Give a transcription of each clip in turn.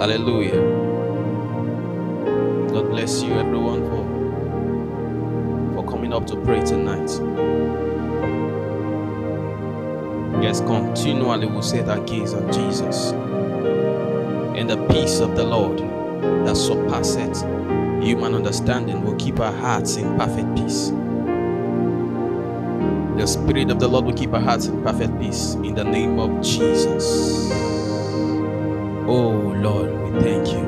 Hallelujah. God bless you, everyone, for, for coming up to pray tonight. Yes, continually we'll set our gaze on Jesus. And the peace of the Lord that surpasseth human understanding will keep our hearts in perfect peace. The Spirit of the Lord will keep our hearts in perfect peace in the name of Jesus. Oh Lord, we thank you.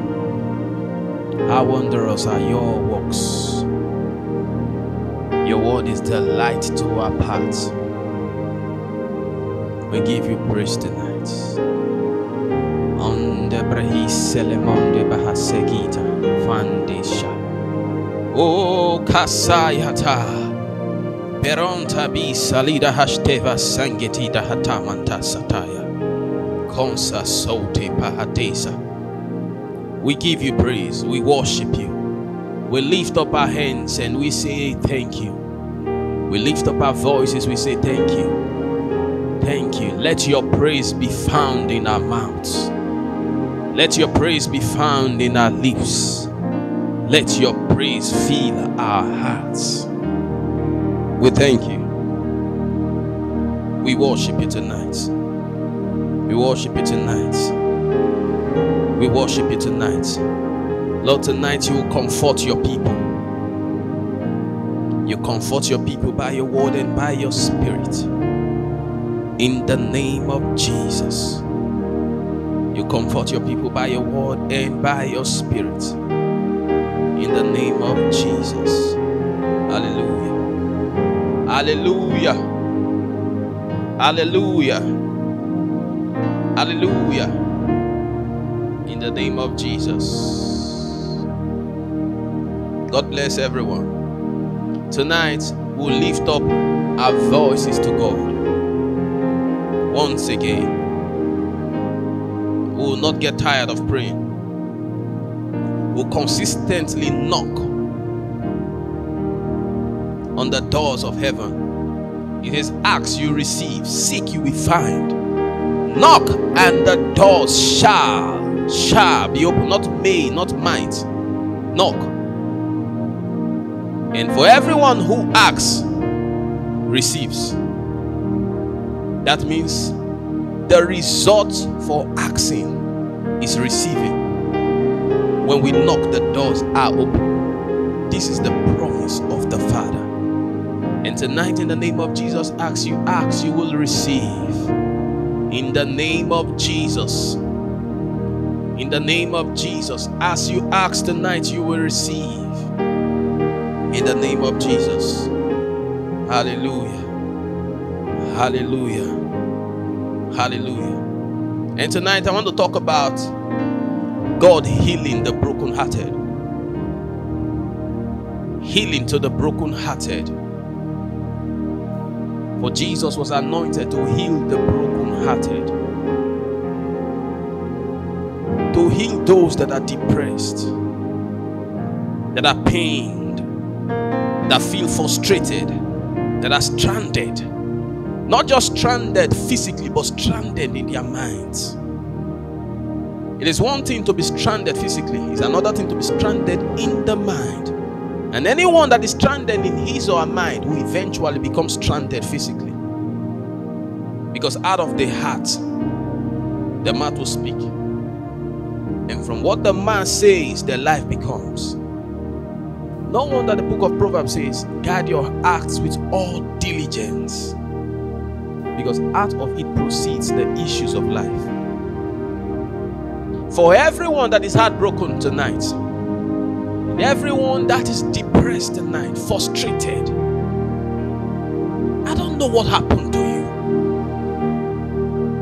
How wondrous are your works. Your word is the light to our paths. We give you praise tonight. On the Bahasegita. Oh Kasayata. Peronta bi salida hashteva sangetida hatamanta sataya. Konsa sote pahatesa. We give you praise. We worship you. We lift up our hands and we say thank you. We lift up our voices. We say thank you. Thank you. Let your praise be found in our mouths. Let your praise be found in our lips. Let your praise fill our hearts. We thank you. We worship you tonight. We worship you tonight. We worship you tonight. Lord, tonight you will comfort your people. You comfort your people by your word and by your spirit. In the name of Jesus. You comfort your people by your word and by your spirit. In the name of Jesus. Hallelujah. Hallelujah. Hallelujah. Hallelujah. In the name of Jesus. God bless everyone. Tonight, we'll lift up our voices to God. Once again, we will not get tired of praying. We'll consistently knock on the doors of heaven. It says, Ask you receive, seek you will find. Knock and the doors shall, shall be open, not may, not might. Knock. And for everyone who asks, receives. That means the result for asking is receiving. When we knock, the doors are open. This is the promise of the Father. And tonight, in the name of Jesus, ask you, ask, you will receive. In the name of Jesus. In the name of Jesus, as you ask tonight, you will receive. In the name of Jesus. Hallelujah. Hallelujah. Hallelujah. And tonight, I want to talk about God healing the brokenhearted. Healing to the brokenhearted. For Jesus was anointed to heal the brokenhearted, to heal those that are depressed, that are pained, that feel frustrated, that are stranded. Not just stranded physically, but stranded in their minds. It is one thing to be stranded physically, it's another thing to be stranded in the mind. And anyone that is stranded in his or her mind will eventually become stranded physically. Because out of the heart, the mouth will speak. And from what the man says, the life becomes. No wonder the book of Proverbs says, Guard your acts with all diligence. Because out of it proceeds the issues of life. For everyone that is heartbroken tonight, everyone that is depressed tonight, frustrated, I don't know what happened to you.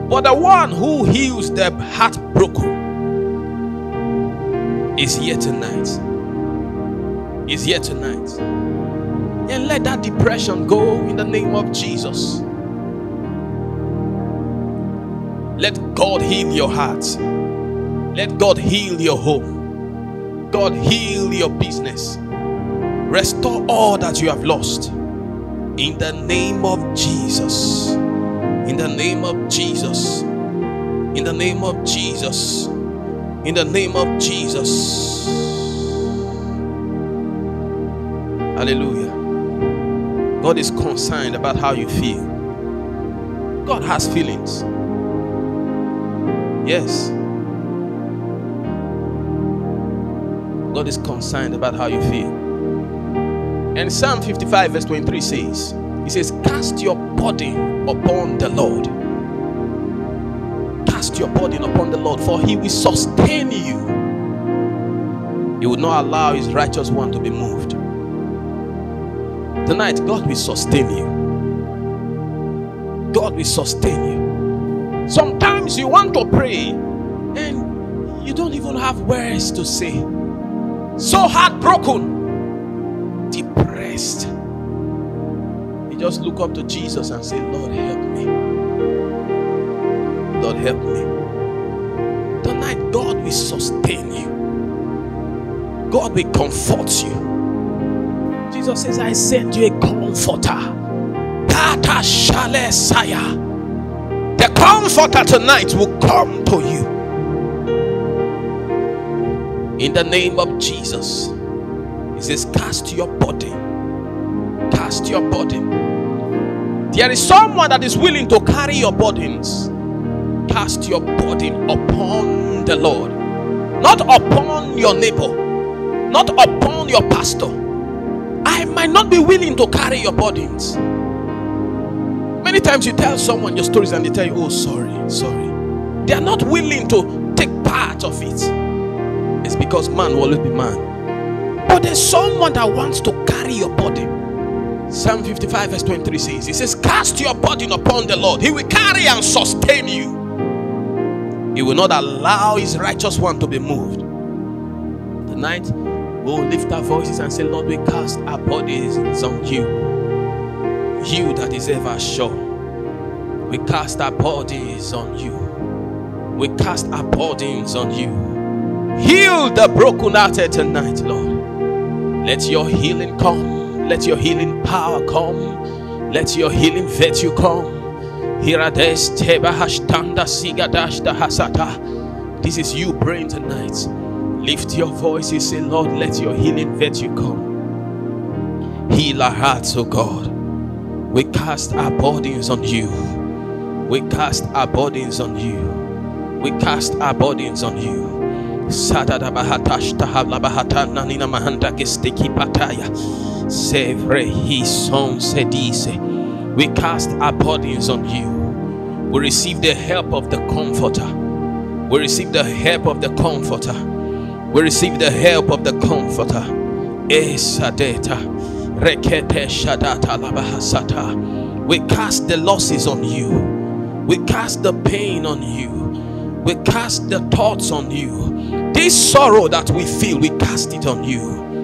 But the one who heals the heartbroken is here tonight. Is here tonight. And let that depression go in the name of Jesus. Let God heal your heart. Let God heal your home. God heal your business. Restore all that you have lost. In the name of Jesus. In the name of Jesus. In the name of Jesus. In the name of Jesus. Hallelujah. God is concerned about how you feel. God has feelings. Yes. God is concerned about how you feel. And Psalm 55, verse 23 says, He says, Cast your burden upon the Lord. Cast your burden upon the Lord, for He will sustain you. He will not allow His righteous one to be moved. Tonight, God will sustain you. God will sustain you. Sometimes you want to pray and you don't even have words to say. So heartbroken, depressed. You just look up to Jesus and say, Lord, help me. Lord, help me. Tonight, God will sustain you, God will comfort you. Jesus says, I send you a comforter. The comforter tonight will come to you. In the name of Jesus. He says, Cast your body. Cast your body. There is someone that is willing to carry your burdens. Cast your burden upon the Lord, not upon your neighbor, not upon your pastor. I might not be willing to carry your burdens. Many times you tell someone your stories and they tell you, Oh, sorry, sorry. They are not willing to take part of it. It's because man will always be man. But there's someone that wants to carry your body. Psalm 55, verse 23 says, He says, Cast your burden upon the Lord, He will carry and sustain you. He will not allow His righteous one to be moved. Tonight, we'll lift our voices and say, Lord, we cast our bodies on you. You that is ever sure. We cast our bodies on you. We cast our burdens on you. Heal the broken-hearted tonight, Lord. Let your healing come. Let your healing power come. Let your healing virtue come. Hirades teba hashtanda sigadashta hasata. This is you praying tonight. Lift your voice. You say, Lord, let your healing virtue come. Heal our hearts, oh God. We cast our burdens on you. We cast our burdens on you. We cast our burdens on you. Sadada bahatashta hablabahata nanina mahanta kestiki pataya. Sevre he son sedise. We cast our burdens on you. We receive the help of the comforter. We receive the help of the comforter. We receive the help of the comforter. Esadeta. Rekete shadata labahasata. We cast the losses on you. We cast the pain on you. We cast the thoughts on you. This sorrow that we feel, we cast it on you.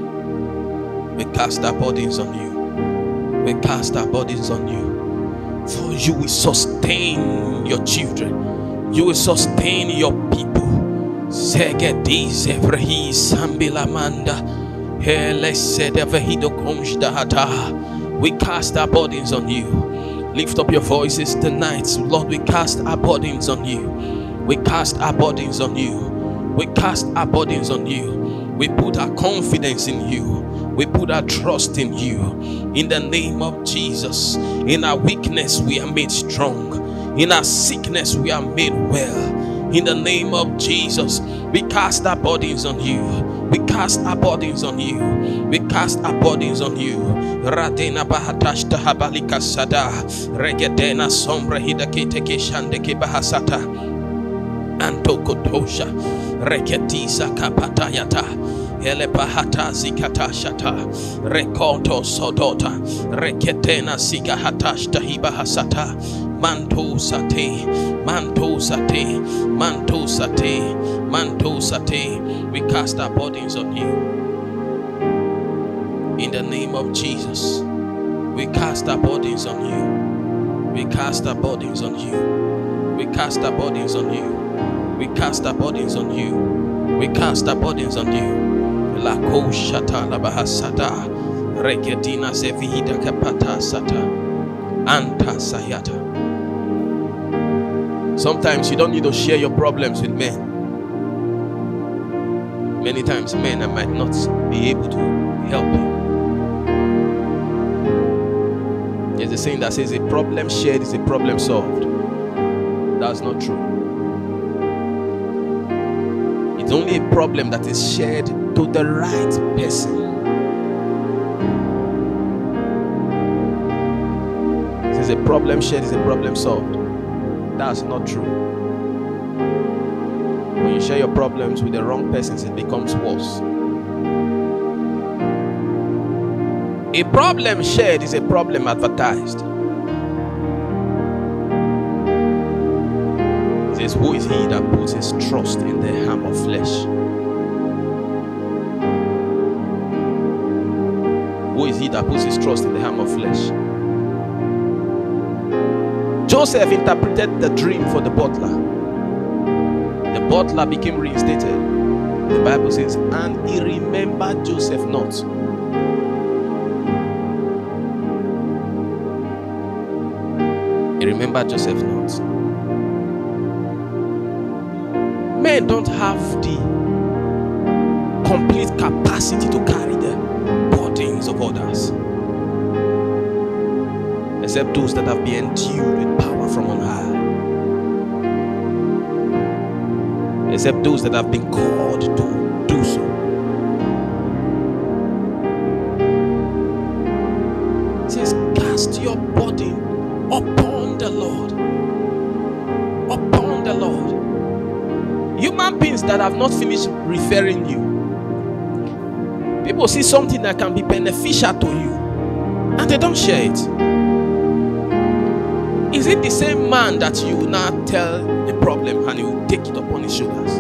We cast our bodies on you. We cast our bodies on you. For you will sustain your children. You will sustain your people. Segedis evrehi sambilamanda. We cast our burdens on you. Lift up your voices tonight. Lord, we cast our burdens on you. We cast our burdens on you. We cast our burdens on you. We put our confidence in you. We put our trust in you. In the name of Jesus. In our weakness, we are made strong. In our sickness, we are made well. In the name of Jesus, we cast our burdens on you. We cast our burdens on you. We cast our burdens on you. Radena bahatashta habalika sada. Regedena sombra hidakete keshandeke bahasata. Antokotosha. Reketisa kapatayata. Ele bahata zikatashata. Rekoto sodota. Reketena sigahatashta hibahasata. Manto sate, manto sate, manto sate, manto sate. We cast our burdens on you. In the name of Jesus, we cast our burdens on you. We cast our burdens on you. We cast our burdens on you. We cast our burdens on you. We cast our burdens on you. La ko shata la bahasada. Rekedina zevihida kapata sata. Anta sayata. Sometimes you don't need to share your problems with men. Many times, men I might not be able to help you. There's a saying that says a problem shared is a problem solved. That's not true. It's only a problem that is shared to the right person. It is a problem shared is a problem solved. That's not true. When you share your problems with the wrong persons, it becomes worse. A problem shared is a problem advertised. Says, Who is he that puts his trust in the ham of flesh? Who is he that puts his trust in the ham of flesh? Joseph interpreted the dream for the butler. The butler became reinstated. The Bible says, and he remembered Joseph not. He remembered Joseph not. Men don't have the complete capacity to carry the burdens of others, except those that have been endued with power from on high. except those that have been called to do so. It says, Cast your burden upon the Lord. Human beings that have not finished referring you. People see something that can be beneficial to you and they don't share it. Is it the same man that you now tell a problem and he will take it upon his shoulders?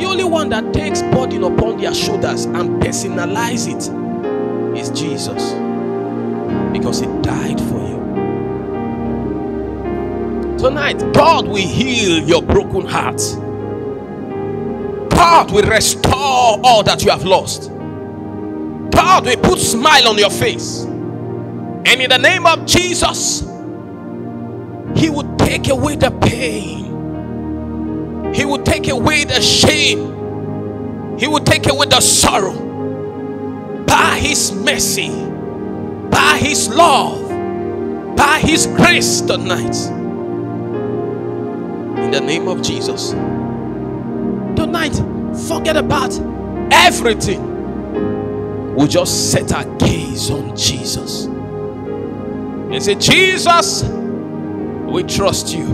The only one that takes burden upon their shoulders and personalize it is Jesus because he died for. Tonight, God will heal your broken heart. God will restore all that you have lost. God will put smile on your face. And in the name of Jesus, He would take away the pain. He would take away the shame. He would take away the sorrow. By His mercy, by His love, by His grace tonight. In the name of Jesus. Tonight, forget about everything. We just set our gaze on Jesus and say, Jesus, we trust you.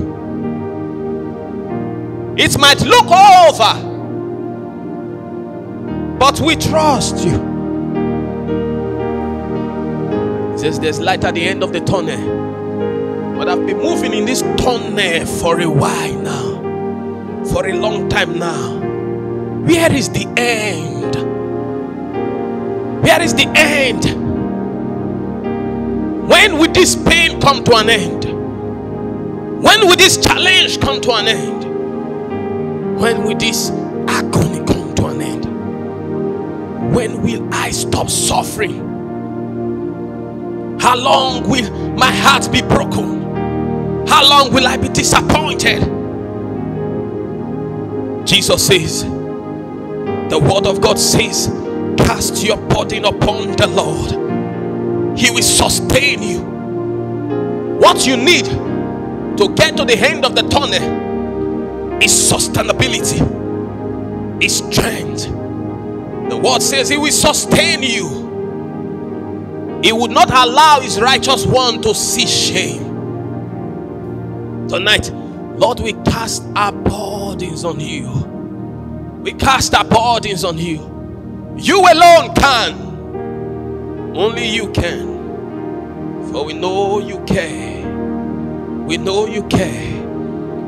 It might look over, but we trust you. It says there's light at the end of the tunnel. But I've been moving in this tunnel for a while now, for a long time now. Where is the end? Where is the end? When will this pain come to an end? When will this challenge come to an end? When will this agony come to an end? When will I stop suffering? How long will my heart be broken? How long will I be disappointed? Jesus says, the word of God says, Cast your burden upon the Lord, He will sustain you. What you need to get to the end of the tunnel is sustainability, is strength. The word says He will sustain you. He would not allow His righteous one to see shame. Tonight, Lord, we cast our burdens on you. We cast our burdens on you. You alone can. Only you can. For we know you care. We know you care.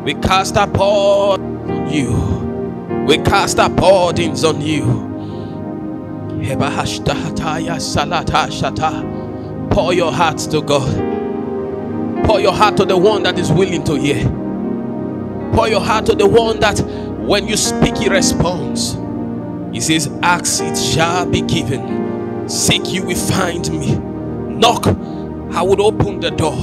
We cast our burdens on you. We cast our burdens on you. Pour your hearts to God. Pour your heart to the one that is willing to hear. Pour your heart to the one that when you speak, he responds. He says, Ask, it shall be given. Seek, you will find me. Knock, I would open the door.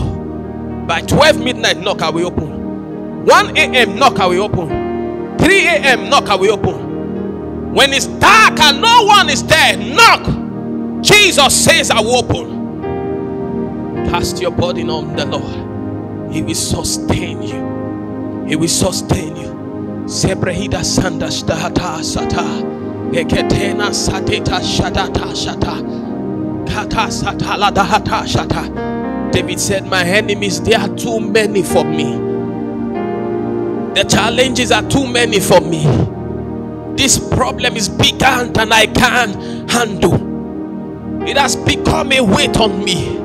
By 12 midnight, knock, I will open. 1 a.m., knock, I will open. 3 a.m., knock, I will open. When it's dark and no one is there, knock. Jesus says, I will open. Cast your burden on the Lord. He will sustain you. He will sustain you. Sebrehida sanda shtahata sata. Eketena sateta shadata shata. Kata sata ladahata shata. David said, My enemies, they are too many for me. The challenges are too many for me. This problem is bigger than I can handle. It has become a weight on me,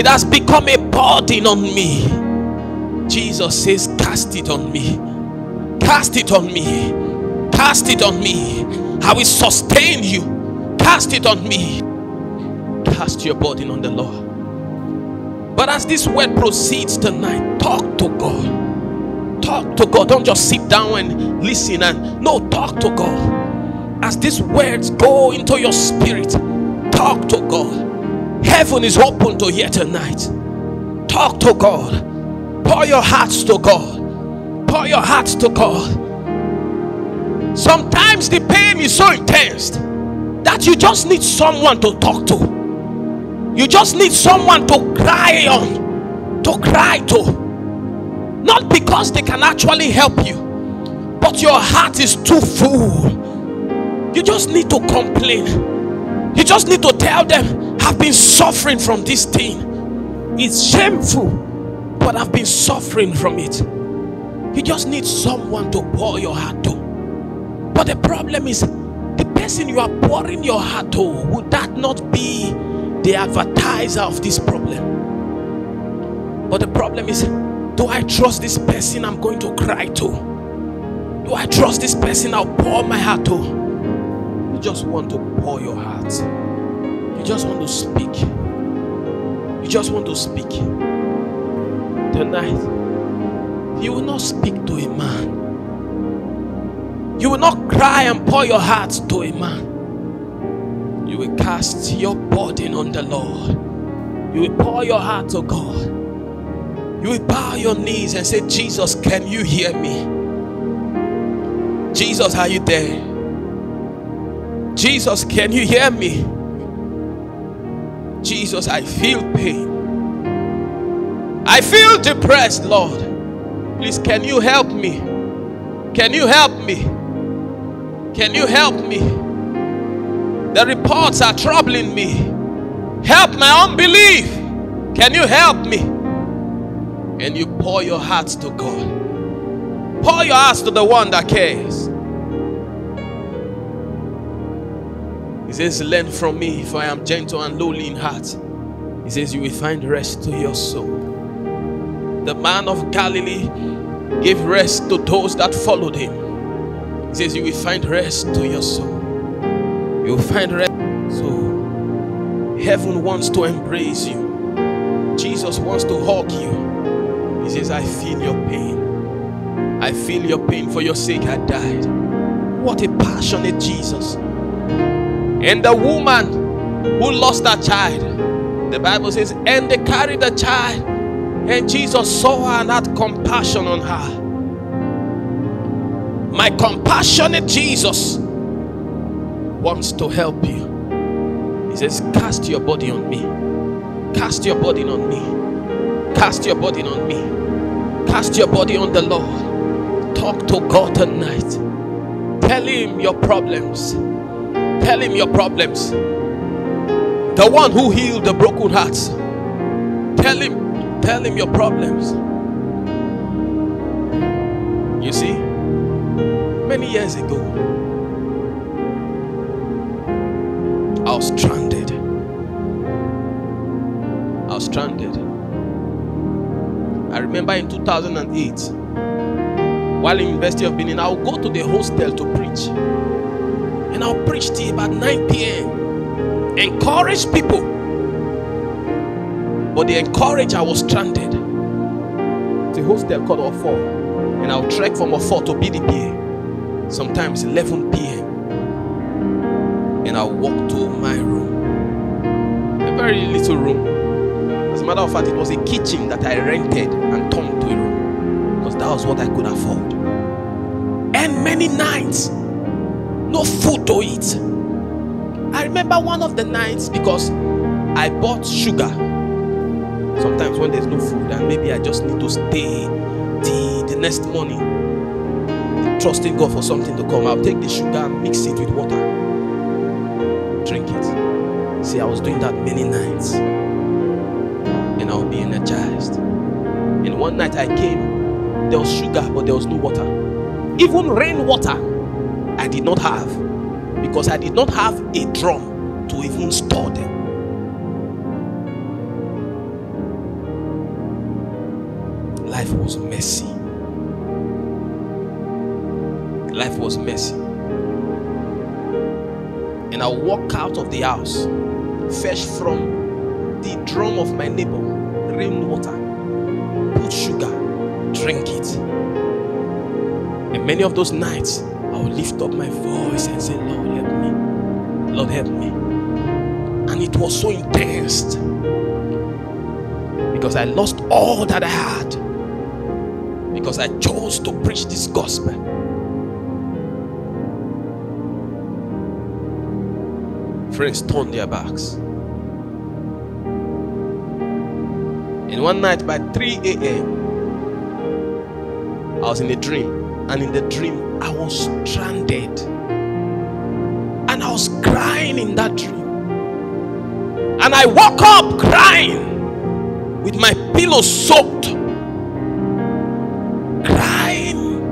it has become a burden on me. Jesus says, Cast it on me. Cast it on me. Cast it on me. I will sustain you. Cast it on me. Cast your burden on the Lord. But as this word proceeds tonight, talk to God. Talk to God. Don't just sit down and listen and no, talk to God. As these words go into your spirit, talk to God. Heaven is open to hear tonight. Talk to God. Pour your hearts to God pour your hearts to God. Sometimes the pain is so intense that you just need someone to talk to. You just need someone to cry on, to cry to. Not because they can actually help you, but your heart is too full. You just need to complain. You just need to tell them, I've been suffering from this thing. It's shameful, but I've been suffering from it. You just need someone to pour your heart to. But the problem is, the person you are pouring your heart to, would that not be the advertiser of this problem? But the problem is, do I trust this person I'm going to cry to? Do I trust this person I'll pour my heart to? You just want to pour your heart. You just want to speak. You just want to speak. Tonight, you will not speak to a man. You will not cry and pour your heart to a man. You will cast your burden on the Lord. You will pour your heart to God. You will bow your knees and say, Jesus, can you hear me? Jesus, are you there? Jesus, can you hear me? Jesus, I feel pain. I feel depressed, Lord. Please, can you help me? Can you help me? Can you help me? The reports are troubling me. Help my unbelief. Can you help me? And you pour your hearts to God. Pour your hearts to the one that cares. He says, Learn from me, for I am gentle and lowly in heart. He says, You will find rest to your soul the man of Galilee gave rest to those that followed him. He says, You will find rest to your soul. You will find rest. So, heaven wants to embrace you. Jesus wants to hug you. He says, I feel your pain. I feel your pain. For your sake, I died. What a passionate Jesus. And the woman who lost her child, the Bible says, and they carried the child and Jesus saw her and had compassion on her. My compassionate Jesus wants to help you. He says, Cast your body on me. Cast your body on me. Cast your body on me. Cast your body on the Lord. Talk to God tonight. Tell Him your problems. Tell Him your problems. The one who healed the broken hearts. Tell Him Tell him your problems. You see, many years ago, I was stranded. I was stranded. I remember in 2008, while in University of Benin, I would go to the hostel to preach. And I'll preach till about 9 p.m. Encourage people but the encourage I was stranded. The hostel called Ofo, and I'll trek from Ofo to BDPA, sometimes 11 p.m. And I'll walk to my room, a very little room. As a matter of fact, it was a kitchen that I rented and turned to a room because that was what I could afford. And many nights, no food to eat. I remember one of the nights because I bought sugar. Sometimes when there's no food and maybe I just need to stay the, the next morning, trusting God for something to come, I'll take the sugar and mix it with water. Drink it. See, I was doing that many nights. And I'll be energized. And one night I came, there was sugar, but there was no water. Even rainwater I did not have because I did not have a drum to even store them. Life was messy. Life was messy. And I walk out of the house, fetch from the drum of my neighbor rainwater, put sugar, drink it. And many of those nights, Will lift up my voice and say, Lord, help me. Lord, help me. And it was so intense because I lost all that I had because I chose to preach this gospel. Friends turned their backs. And one night by 3 a.m., I was in a dream, and in the dream, I was stranded. And I was crying in that dream. And I woke up crying with my pillow soaked. Crying.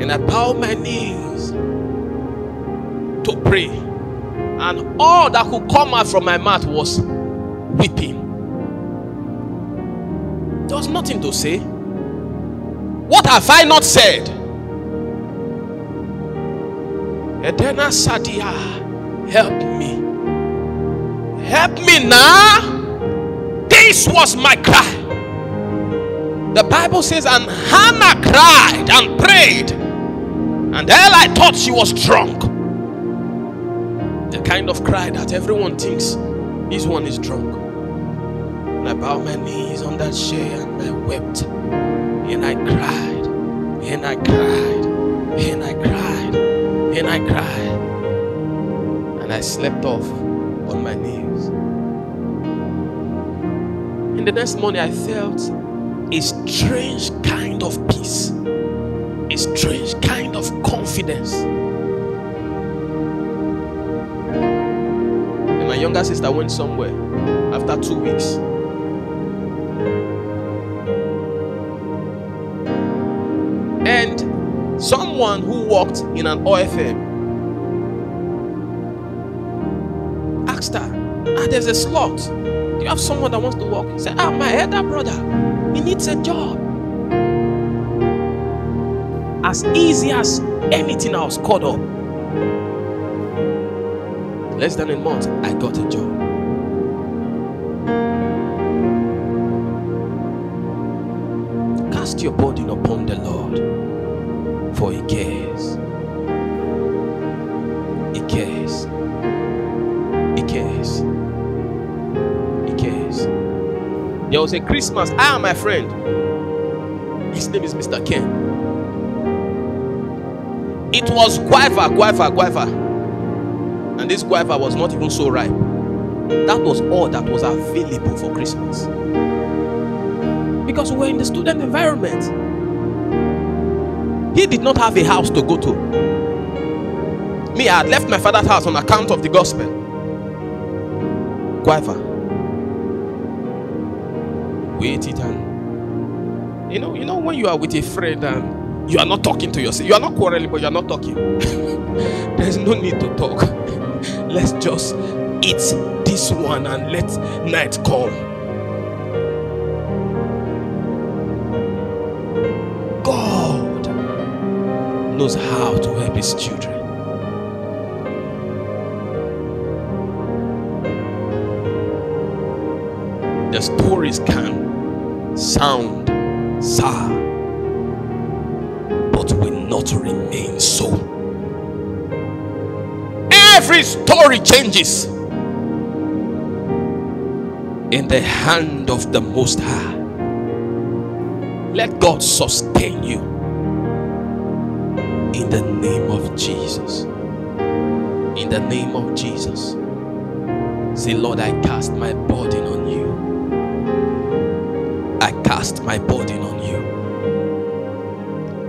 And I bowed my knees to pray. And all that could come out from my mouth was weeping. There was nothing to say. What have I not said? Edena Sadia, help me. Help me now. This was my cry. The Bible says, and Hannah cried and prayed, and Eli thought she was drunk. The kind of cry that everyone thinks this one is drunk. And I bowed my knees on that chair and I wept. And I cried, and I cried, and I cried, and I cried. And I slept off on my knees. And the next morning, I felt a strange kind of peace, a strange kind of confidence. And my younger sister went somewhere after two weeks. Someone who worked in an OFM asked her, Ah, there's a slot. Do you have someone that wants to work? Said, Ah, my elder brother, he needs a job. As easy as anything was caught up. Less than a month, I got a job. Cast your burden upon the Lord, for He cares. He cares. He cares. He cares. There was a Christmas. I and my friend. His name is Mr. Ken. It was guava, guava, guava. And this guava was not even so ripe. That was all that was available for Christmas. Because we were in the student environment. He did not have a house to go to. Me, I had left my father's house on account of the gospel. Guava. Wait it and you know, you know when you are with a friend and you are not talking to yourself, you are not quarreling, but you are not talking. There's no need to talk. Let's just eat this one and let night come. Knows how to help his children. The stories can sound sad, but will not remain so. Every story changes in the hand of the Most High. Let God sustain you. In the name of Jesus. In the name of Jesus. Say, Lord, I cast my burden on you. I cast my burden on you.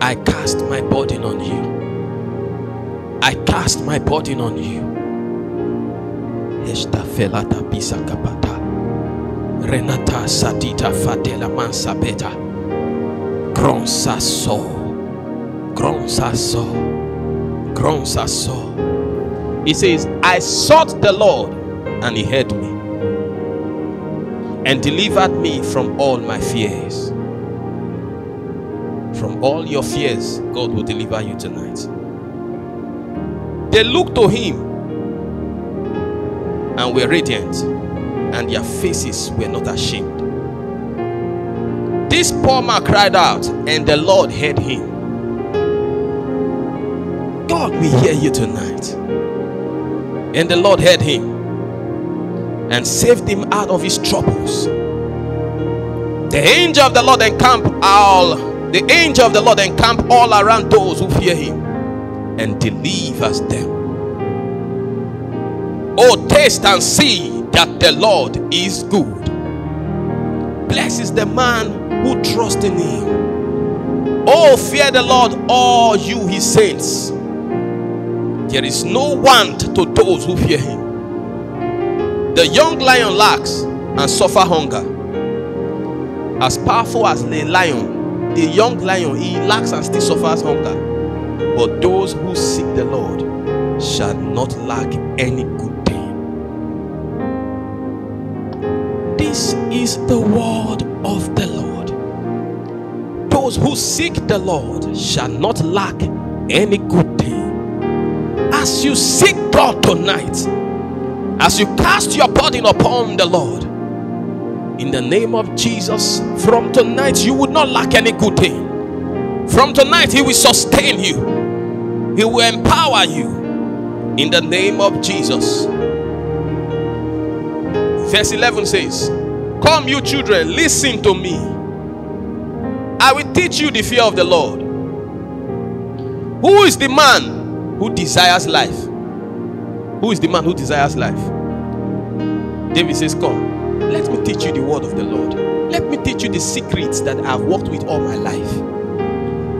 I cast my burden on you. I cast my burden on you. Esta felata bisa kapata. Renata sadita fatela mansa beta. Gronsa so. Gronsa so. Gronsa so. He says, I sought the Lord and he heard me and delivered me from all my fears. From all your fears, God will deliver you tonight. They looked to him and were radiant, and their faces were not ashamed. This poor man cried out, and the Lord heard him. Will hear you tonight. And the Lord heard him and saved him out of his troubles. The angel of the Lord encamp all the angel of the Lord encamp all around those who fear him and delivers them. Oh, taste and see that the Lord is good. Blessed is the man who trusts in him. Oh, fear the Lord, all you his saints. There is no want to those who fear him. The young lion lacks and suffer hunger. As powerful as the lion, the young lion, he lacks and still suffers hunger. But those who seek the Lord shall not lack any good thing. This is the word of the Lord. Those who seek the Lord shall not lack any good thing. As you seek God tonight, as you cast your burden upon the Lord, in the name of Jesus, from tonight you will not lack any good thing. From tonight, He will sustain you, He will empower you in the name of Jesus. Verse 11 says, Come, you children, listen to me. I will teach you the fear of the Lord. Who is the man who desires life? Who is the man who desires life? David says, Come, let me teach you the word of the Lord. Let me teach you the secrets that I've worked with all my life.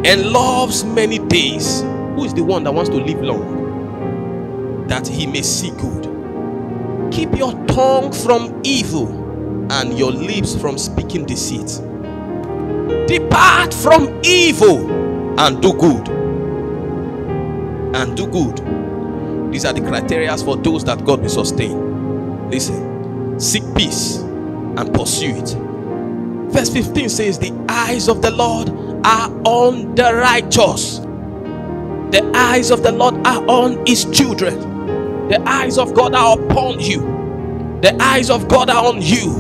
And loves many days. Who is the one that wants to live long? That he may see good. Keep your tongue from evil and your lips from speaking deceit. Depart from evil and do good. And do good these are the criteria for those that God will sustain. Listen, seek peace and pursue it. Verse 15 says, The eyes of the Lord are on the righteous. The eyes of the Lord are on his children. The eyes of God are upon you. The eyes of God are on you.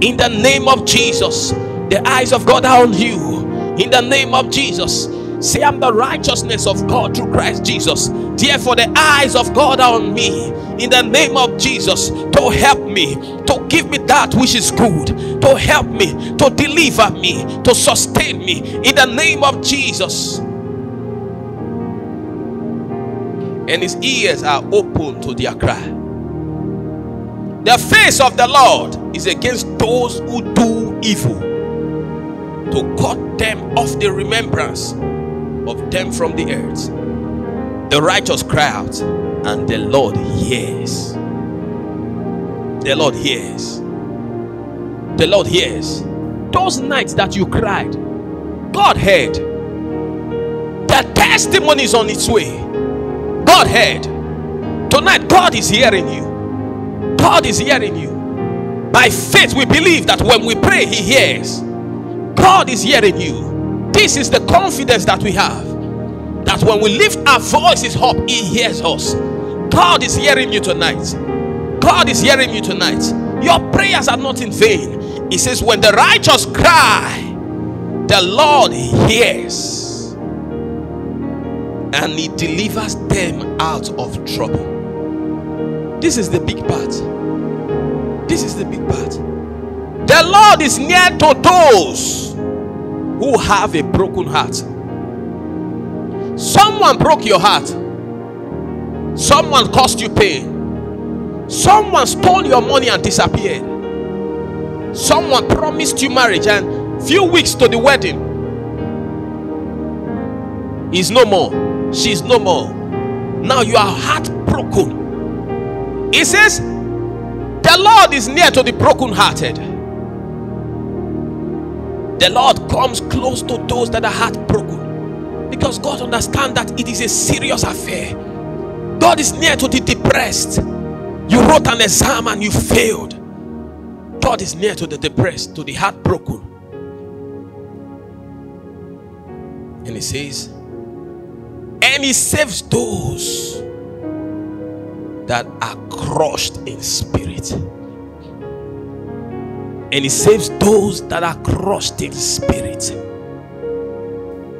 In the name of Jesus. The eyes of God are on you. In the name of Jesus. Say, I'm the righteousness of God through Christ Jesus. Therefore, the eyes of God are on me in the name of Jesus to help me, to give me that which is good, to help me, to deliver me, to sustain me in the name of Jesus. And his ears are open to their cry. The face of the Lord is against those who do evil, to cut them off the remembrance of them from the earth. The righteous cry out, and the Lord hears. The Lord hears. The Lord hears. Those nights that you cried, God heard. The testimony is on its way. God heard. Tonight, God is hearing you. God is hearing you. By faith, we believe that when we pray, He hears. God is hearing you. This is the confidence that we have that when we lift our voices up, He hears us. God is hearing you tonight. God is hearing you tonight. Your prayers are not in vain. He says, When the righteous cry, the Lord hears and He delivers them out of trouble. This is the big part. This is the big part. The Lord is near to those who have a broken heart. Someone broke your heart. Someone caused you pain. Someone stole your money and disappeared. Someone promised you marriage and few weeks to the wedding. He's no more. She's no more. Now you are heartbroken. He says, The Lord is near to the brokenhearted. The Lord comes close to those that are heartbroken because God understands that it is a serious affair. God is near to the depressed. You wrote an exam and you failed. God is near to the depressed, to the heartbroken. And He says, and He saves those that are crushed in spirit. And He saves those that are crushed in spirit.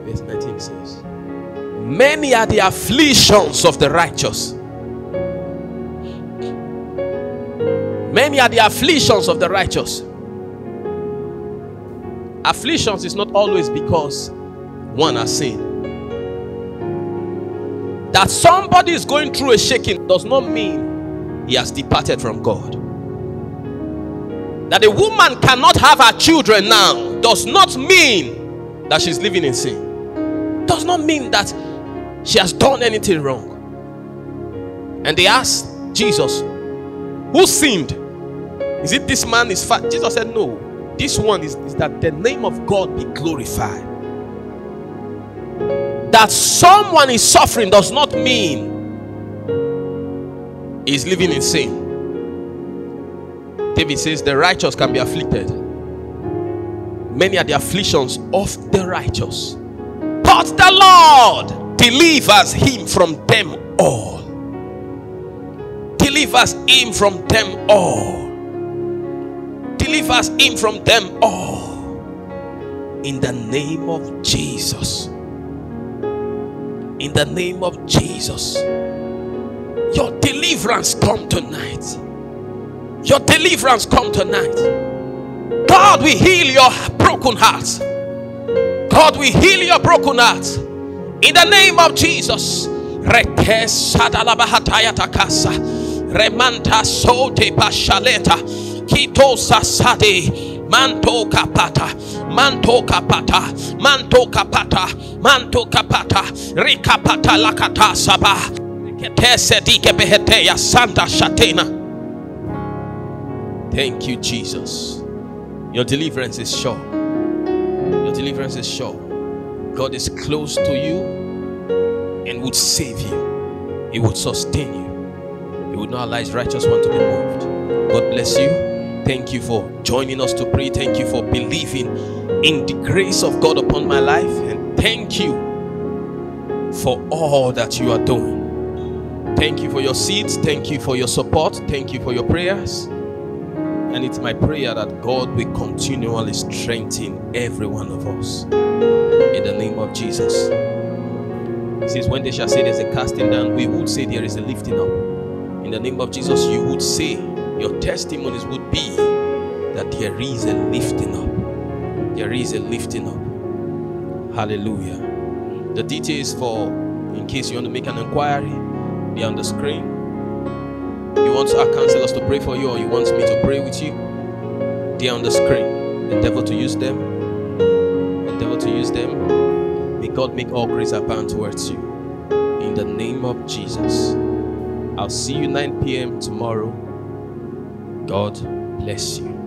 Verse 19 says, Many are the afflictions of the righteous Many are the afflictions of the righteous. Afflictions is not always because one has sinned. That somebody is going through a shaking does not mean he has departed from God. That a woman cannot have her children now does not mean that she's living in sin. Does not mean that she has done anything wrong. And they asked Jesus, Who sinned? Is it this man is fat? Jesus said, No. This one is, is that the name of God be glorified. That someone is suffering does not mean he's living in sin. David says, The righteous can be afflicted. Many are the afflictions of the righteous, but the Lord delivers him from them all. Delivers him from them all delivers him from them all. In the name of Jesus. In the name of Jesus. Your deliverance come tonight. Your deliverance come tonight. God will heal your broken hearts. God will heal your broken hearts. In the name of Jesus. Remanta sote pashaleta. Kito sasade. Manto kapata, manto kapata, manto kapata, manto kapata, rikapata lakata saba, ketese dike santa shatena. Thank you, Jesus. Your deliverance is sure. Your deliverance is sure. God is close to you and would save you. He would sustain you. He would not allow his righteous one to be moved. God bless you. Thank you for joining us to pray. Thank you for believing in the grace of God upon my life. And thank you for all that you are doing. Thank you for your seeds. Thank you for your support. Thank you for your prayers. And it's my prayer that God will continually strengthen every one of us. In the name of Jesus. He says, When they shall say there's a casting down, we would say there is a lifting up. In the name of Jesus, you would say your testimonies would be that there is a lifting up. There is a lifting up. Hallelujah. The details for, in case you want to make an inquiry, be on the screen. You want our counselors to pray for you, or you want me to pray with you, they're on the screen. Endeavor to use them. Endeavor to use them. May God make all grace abound towards you. In the name of Jesus. I'll see you 9 p.m. tomorrow. God bless you.